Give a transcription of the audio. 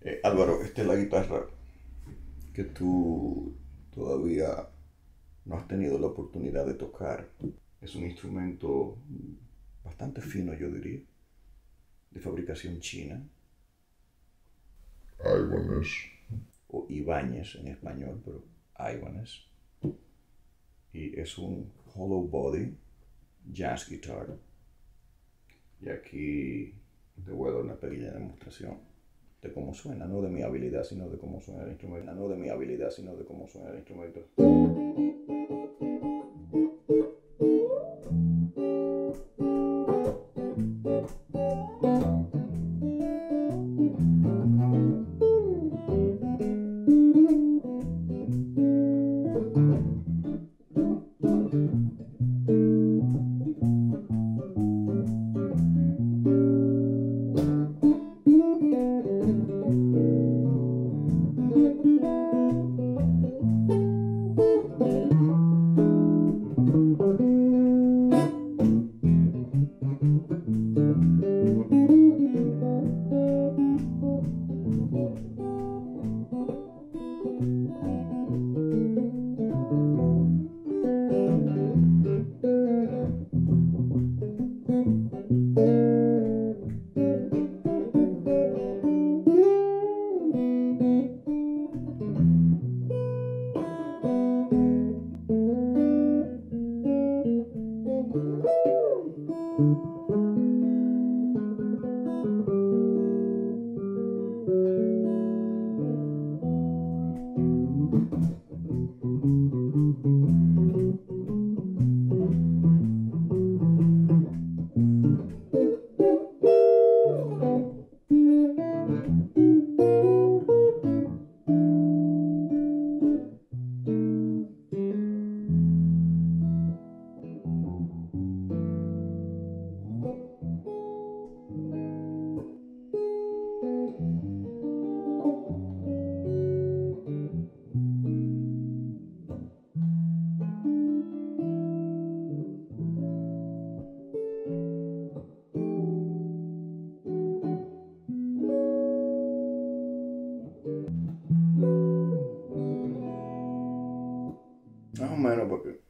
Eh, Álvaro, esta es la guitarra que tú todavía no has tenido la oportunidad de tocar. Es un instrumento bastante fino, yo diría, de fabricación china. Ibanez. O Ibáñez en español, pero Ibanez. Y es un hollow body jazz guitar. Y aquí te voy a dar una pequeña demostración de cómo suena, no de mi habilidad, sino de cómo suena el instrumento, no de mi habilidad, sino de cómo suena el instrumento. thank mm -hmm. you Mm-hmm. I don't mind no.